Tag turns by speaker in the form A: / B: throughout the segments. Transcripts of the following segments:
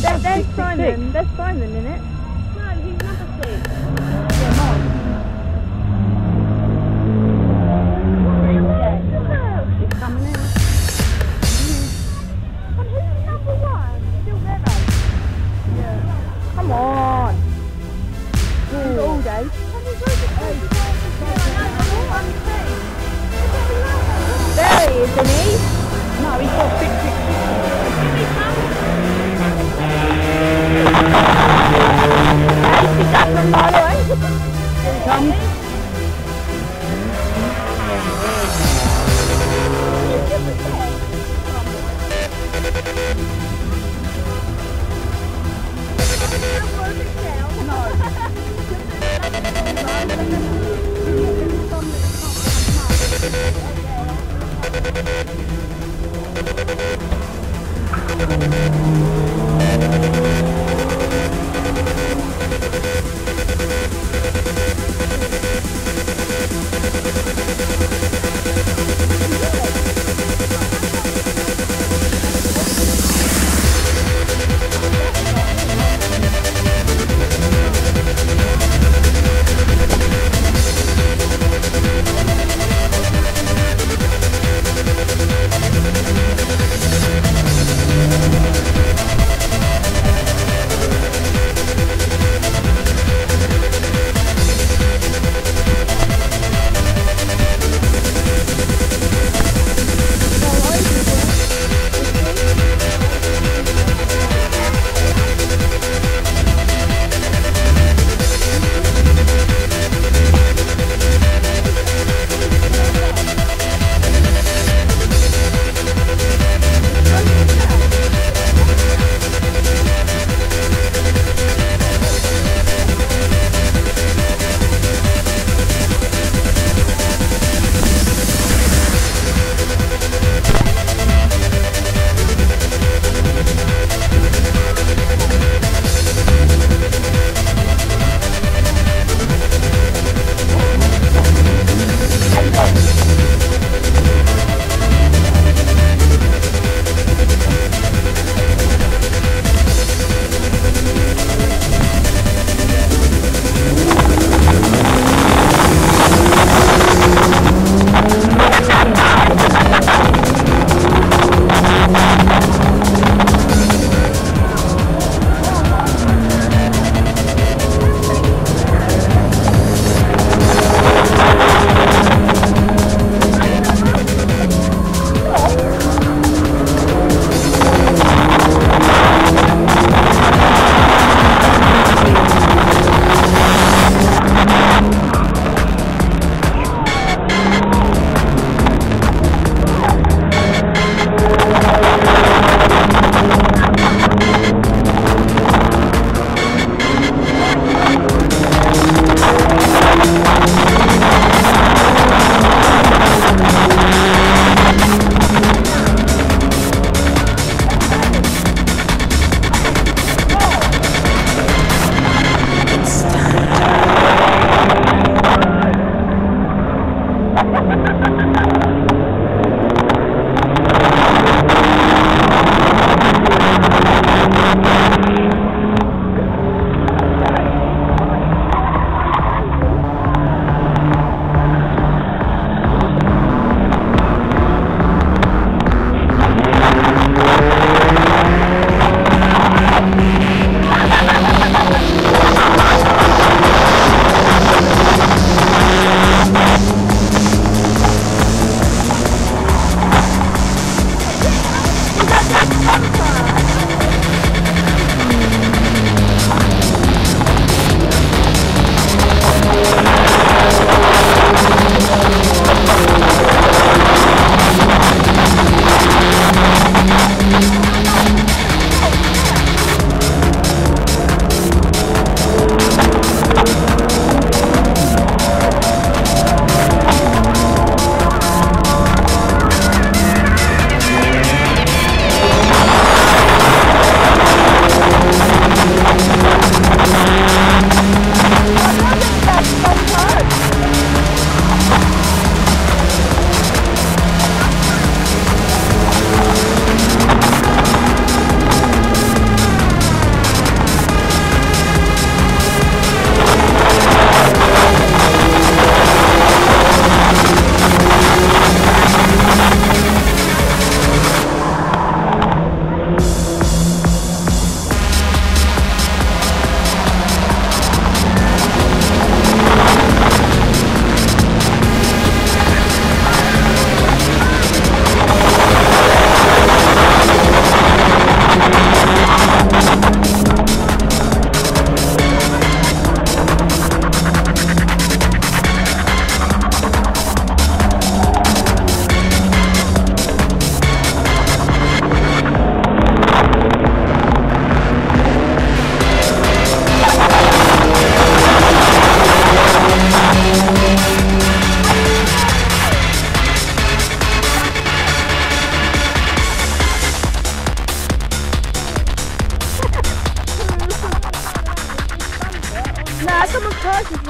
A: There's Simon. There's Simon in it.
B: No, he's number six.
A: Yeah, mine.
B: Yeah, she's coming in. But who's number one? Still Vero.
A: Yeah. Come on. Ooh. Eh? All day. There he is, isn't he? No, he's got six, six, six. Đó rồi. Không. Hãy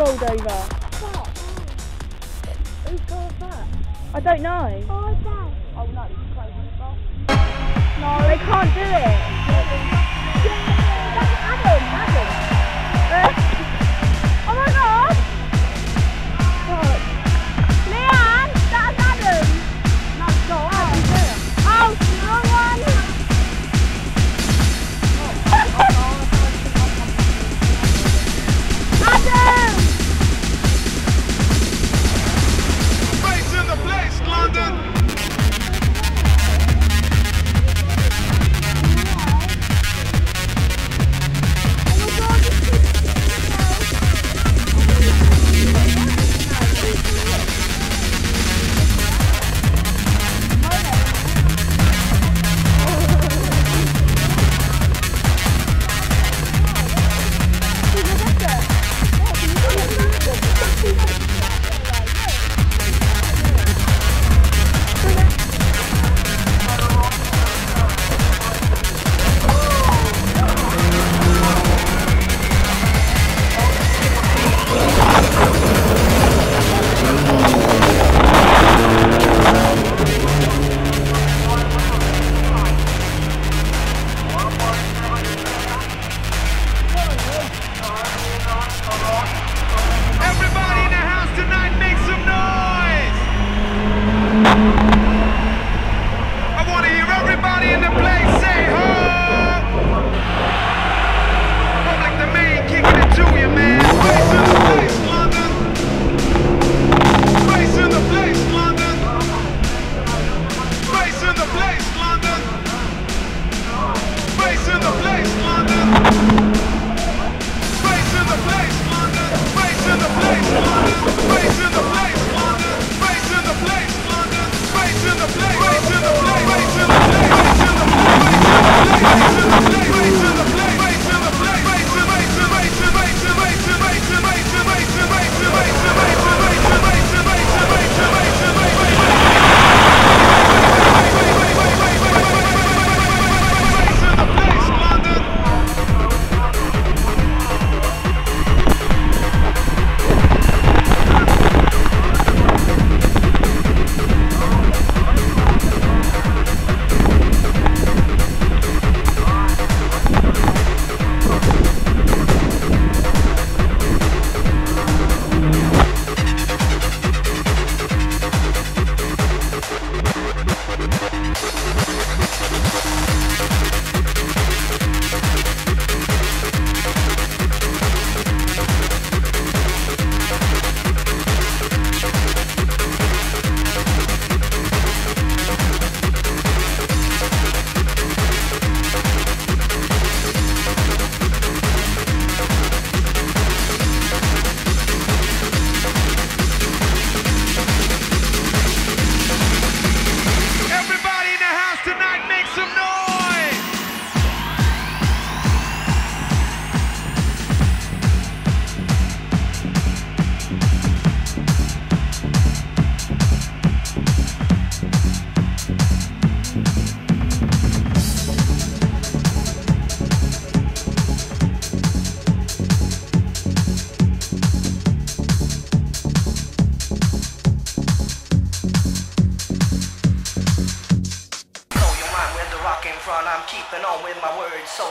A: rolled over.
B: What? Whose car was that?
A: I don't know.
B: Oh, Dad. Oh, no, it's crazy.
A: No. They can't do it.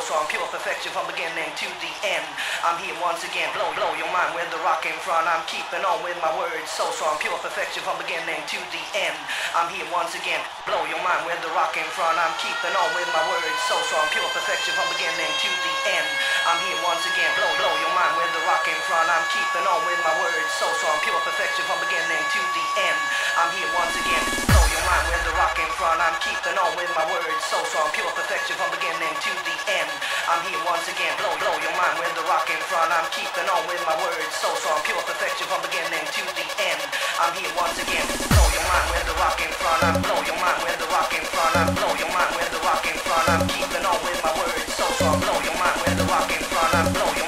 C: Words so strong, pure perfection from beginning to the end. I'm here once again. Blow, blow your mind with the rock in front. I'm keeping on with my words so strong, pure perfection from beginning to the end. I'm here once again. Blow your mind with the rock in front. I'm keeping on with my words so strong, pure perfection from beginning to the end. I'm here once again. Blow, blow your mind with the rock in front. I'm keeping on with my words so strong, pure perfection from beginning to the end. I'm here once again. Blow your mind with the rock in front. I'm keeping on with my words so strong, pure perfection from beginning to the end. I'm here once again, blow, blow your mind with the rock in front. I'm keeping on with my words, so strong, pure perfection from beginning to the end. I'm here once again, blow your mind with the rock in front. I'm blow your mind with the rock in front. I'm blow your mind with the rock in front. I'm keeping on with my words, so strong, blow your mind with the rock in front. I'm blow your